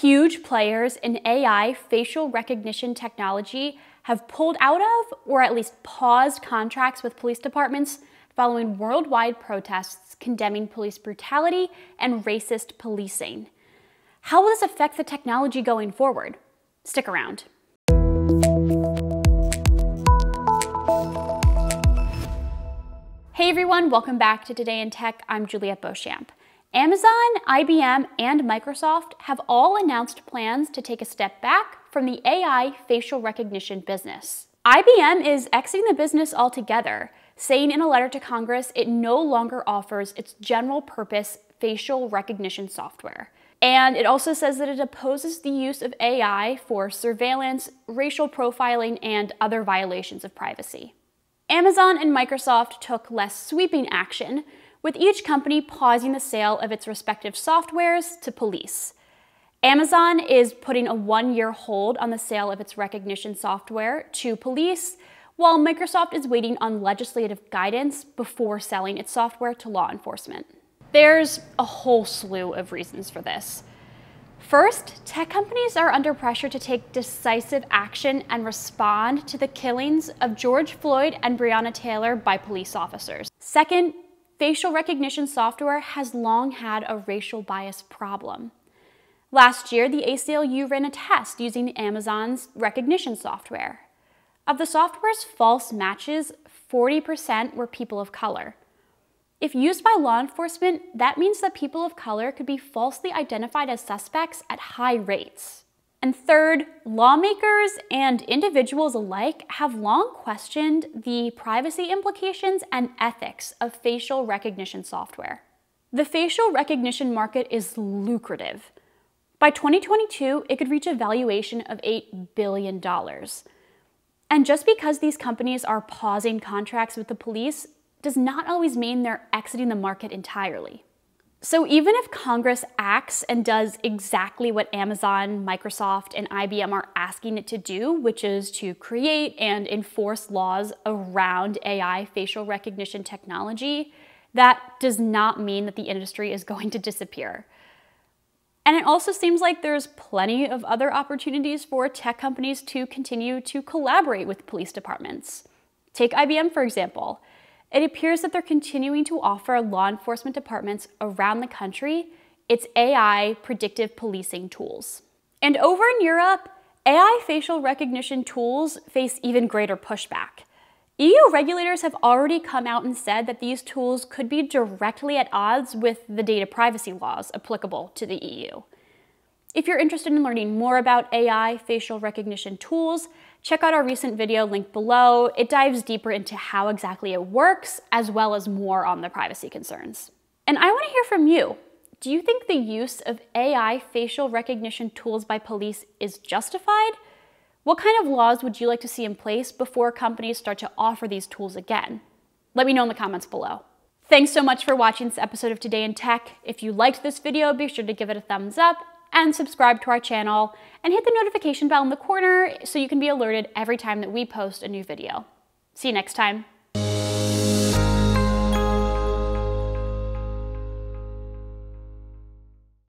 huge players in AI facial recognition technology have pulled out of, or at least paused, contracts with police departments following worldwide protests condemning police brutality and racist policing. How will this affect the technology going forward? Stick around. Hey everyone, welcome back to Today in Tech. I'm Juliet Beauchamp. Amazon, IBM, and Microsoft have all announced plans to take a step back from the AI facial recognition business. IBM is exiting the business altogether, saying in a letter to Congress it no longer offers its general purpose facial recognition software. And it also says that it opposes the use of AI for surveillance, racial profiling, and other violations of privacy. Amazon and Microsoft took less sweeping action, with each company pausing the sale of its respective softwares to police. Amazon is putting a one year hold on the sale of its Rekognition software to police, while Microsoft is waiting on legislative guidance before selling its software to law enforcement. There's a whole slew of reasons for this. First, tech companies are under pressure to take decisive action and respond to the killings of George Floyd and Breonna Taylor by police officers. Second, facial Rekognition software has long had a racial bias problem. Last year, the ACLU ran a test using Amazon's recognition software. Of the software's false matches, 40% were people of color. If used by law enforcement, that means that people of color could be falsely identified as suspects at high rates. And third, lawmakers and individuals alike have long questioned the privacy implications and ethics of facial recognition software. The facial recognition market is lucrative. By 2022, it could reach a valuation of $8 billion. And just because these companies are pausing contracts with the police does not always mean they're exiting the market entirely. So even if Congress acts and does exactly what Amazon, Microsoft, and IBM are asking it to do, which is to create and enforce laws around AI facial recognition technology, that does not mean that the industry is going to disappear. And it also seems like there's plenty of other opportunities for tech companies to continue to collaborate with police departments. Take IBM, for example. It appears that they're continuing to offer law enforcement departments around the country its AI predictive policing tools. And over in Europe, AI facial recognition tools face even greater pushback. EU regulators have already come out and said that these tools could be directly at odds with the data privacy laws applicable to the EU. If you're interested in learning more about AI facial recognition tools, check out our recent video linked below. It dives deeper into how exactly it works, as well as more on the privacy concerns. And I want to hear from you. Do you think the use of AI facial recognition tools by police is justified? What kind of laws would you like to see in place before companies start to offer these tools again? Let me know in the comments below. Thanks so much for watching this episode of Today in Tech. If you liked this video, be sure to give it a thumbs up and subscribe to our channel and hit the notification bell in the corner so you can be alerted every time that we post a new video. See you next time.